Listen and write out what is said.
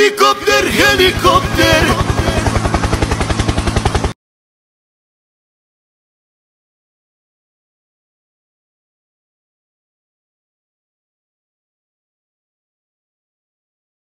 Helikopter, helikopter.